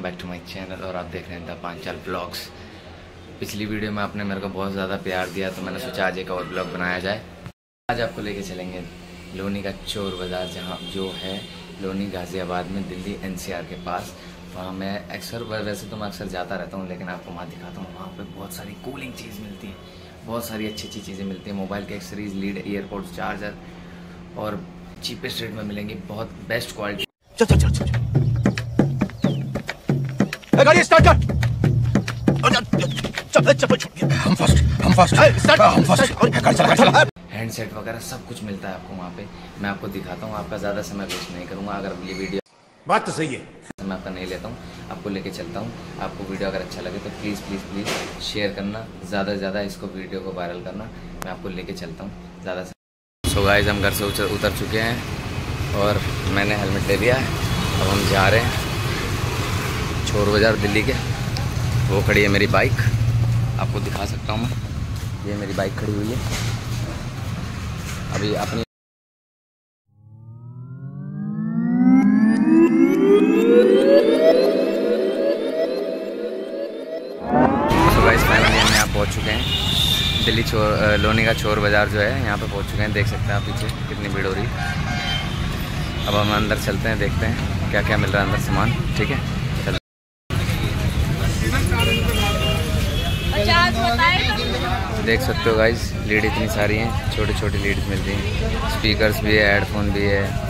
Welcome back to my channel और आप देख रहे हैं द पांचाल ब्लॉग्स। पिछली वीडियो में आपने मेरे को बहुत ज़्यादा प्यार दिया तो मैंने सोचा आज एक और ब्लॉग बनाया जाए। आज आपको लेके चलेंगे लोनी का चोर बाज़ार, जहाँ जो है लोनी गाज़ियाबाद में दिल्ली एनसीआर के पास। वहाँ मैं अक्सर वैसे तो मैं अक्सर जाता रहता हूँ, लेकिन आपको वहाँ दिखाता हूँ, वहाँ पर बहुत सारी कूलिंग चीज़ मिलती है। बहुत सारी अच्छी अच्छी चीज़ें मिलती हैं। मोबाइल के एक्सरीज लीड एयरपोर्ट चार्जर और चीपेस्ट रेट में मिलेंगी, बहुत बेस्ट क्वालिटी गाड़ी स्टार्ट कर। चल चल छूट गया हम फ़र्स्ट हम फ़र्स्ट स्टार्ट हम फ़र्स्ट स्टार्ट, चला चला। हैंडसेट वगैरह सब कुछ मिलता है आपको वहाँ पे। मैं आपको दिखाता हूँ आपका ज़्यादा समय वेस्ट नहीं करूँगा। अगर ये वीडियो बात तो सही है। मैं आपका नहीं लेता हूँ आपको लेके चलता हूँ। आपको वीडियो अगर अच्छा लगे तो प्लीज़ प्लीज़ प्लीज़ शेयर करना। ज़्यादा से ज़्यादा इसको वीडियो को वायरल करना। मैं आपको लेके चलता हूँ ज़्यादा से सो गाइस हम घर से उतर उतर चुके हैं और मैंने हेलमेट ले लिया है। अब हम जा रहे हैं। छोर बाज़ार दिल्ली के। वो खड़ी है मेरी बाइक। आपको दिखा सकता हूँ मैं। ये मेरी बाइक खड़ी हुई है। अभी अपनी पहुँच चुके हैं। दिल्ली चोर लोनी का चोर बाज़ार जो है, यहाँ पे पहुँच चुके हैं। देख सकते हैं आप पीछे कितनी भीड़ हो रही अब हम अंदर चलते हैं, देखते हैं क्या क्या मिल रहा है अंदर सामान। ठीक है? देख सकते हो गाइस लीड इतनी सारी हैं छोटी छोटी लीड मिलती हैं। स्पीकर्स भी है हेडफोन भी है।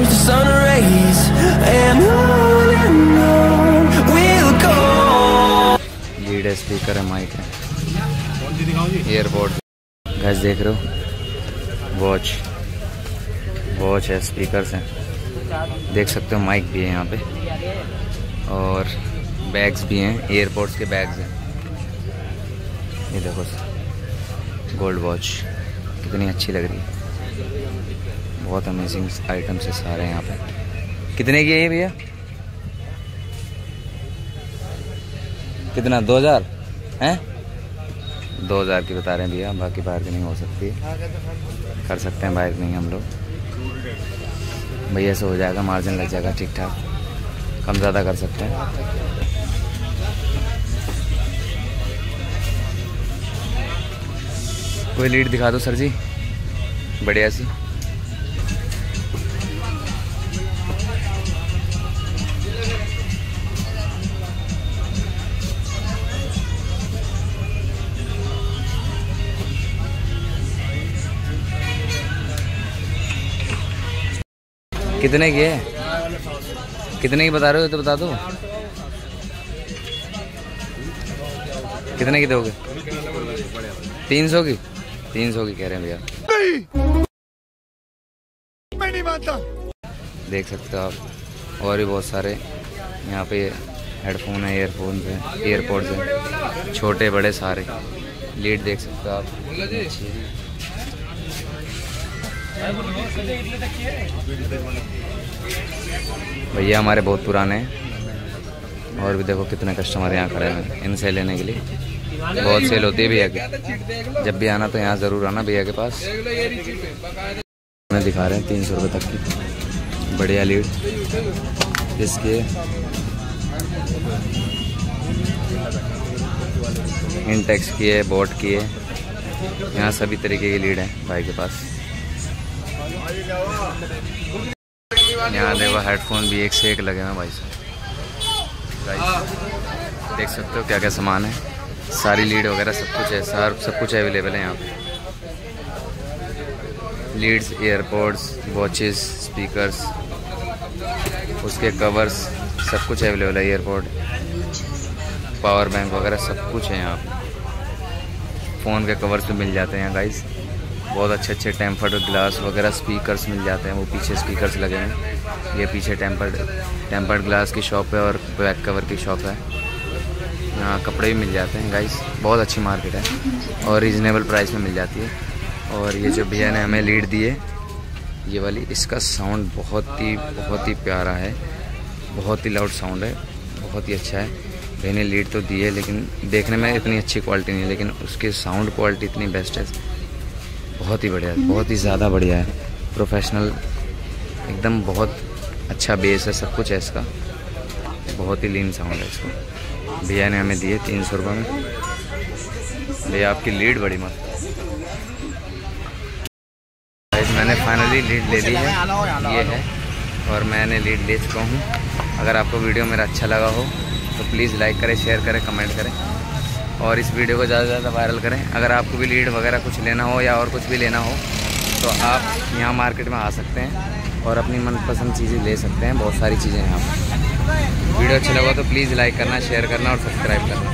Turns to sun rays. And on and on we'll go. Lead है स्पीकर है। माइक है एयरपोर्ट गैस देख रहे हो? वॉच वॉच है स्पीकर्स हैं। देख सकते हो माइक भी है यहाँ पे। और बैग्स भी हैं एयरपोर्ट्स के बैग्स हैं। ये देखो गोल्ड वॉच कितनी अच्छी लग रही है। बहुत अमेजिंग आइटम्स है सारे यहाँ पे। कितने की है ये भैया? कितना, दो हज़ार? हैं? दो हज़ार की बता रहे हैं भैया, बाकी बार्गेनिंग हो सकती। है कर सकते हैं बार्गेनिंग हम लोग। भैया से हो जाएगा मार्जिन लग जाएगा ठीक ठाक कम ज़्यादा कर सकते हैं। कोई लीड दिखा दो सर जी। बढ़िया सी। कितने की है? कितने की बता रहे हो तो बता दो। कितने की दोगे? तीन सौ की? तीन सौ की कह रहे हैं भैया। मैं नहीं मानता। देख सकते हो आप और भी बहुत सारे यहाँ पे हेडफोन है एयरफोन है ईयरपोड्स हैं छोटे बड़े सारे। लीड देख सकते हो आप। भैया हमारे बहुत पुराने हैं। और भी देखो कितने कस्टमर यहाँ खड़े हैं इनसे लेने के लिए। बहुत सेल होती है भैया की। जब भी आना तो यहाँ ज़रूर आना भैया के पास। हमें दिखा रहे हैं तीन सौ रुपये तक की। बढ़िया लीड इसके इंटेक्स की है बोट की है यहाँ सभी तरीके की लीड है भाई के पास। यहाँ देखो हेडफोन भी एक से एक लगे हैं भाई साहब। देख सकते हो क्या क्या सामान है। सारी लीड वगैरह सब कुछ है, सर सब कुछ अवेलेबल है यहाँ पे। लीड्स एयरपोर्ट्स वॉचेस स्पीकर्स उसके कवर्स सब कुछ अवेलेबल है एयरपोर्ट पावर बैंक वगैरह सब कुछ है यहाँ पे। फ़ोन के कवर्स भी मिल जाते हैं गाइस बहुत अच्छे अच्छे टेम्पर्ड ग्लास वगैरह स्पीकर्स मिल जाते हैं, वो पीछे स्पीकर्स लगे हैं। ये पीछे टेम्पर्ड टेम्पर्ड ग्लास की शॉप है और बैक कवर की शॉप है। यहाँ कपड़े भी मिल जाते हैं गाइस बहुत अच्छी मार्केट है और रीज़नेबल प्राइस में मिल जाती है। और ये जो भैया ने हमें लीड दी है ये वाली, इसका साउंड बहुत ही बहुत ही प्यारा है। बहुत ही लाउड साउंड है, बहुत ही अच्छा है। भैया ने लीड तो दी है लेकिन देखने में इतनी अच्छी क्वालिटी नहीं है, लेकिन उसकी साउंड क्वालिटी इतनी बेस्ट है। बहुत ही बढ़िया, बहुत ही ज़्यादा बढ़िया है। प्रोफेशनल एकदम बहुत अच्छा बेस है सब कुछ है इसका। बहुत ही लीन साउंड है इसका। भैया ने हमें दिए तीन सौ रुपये में। भैया, आपकी लीड बड़ी मस्त है। मैंने फाइनली लीड ले ली है। ये है। और मैंने लीड ले चुका हूँ। अगर आपको वीडियो मेरा अच्छा लगा हो तो प्लीज़ लाइक करें शेयर करें कमेंट करें। और इस वीडियो को ज़्यादा से ज़्यादा वायरल करें। अगर आपको भी लीड वगैरह कुछ लेना हो या और कुछ भी लेना हो तो आप यहाँ मार्केट में आ सकते हैं और अपनी मनपसंद चीज़ें ले सकते हैं। बहुत सारी चीज़ें यहाँ वीडियो अच्छा लगा तो प्लीज़ लाइक करना, शेयर करना और सब्सक्राइब करना।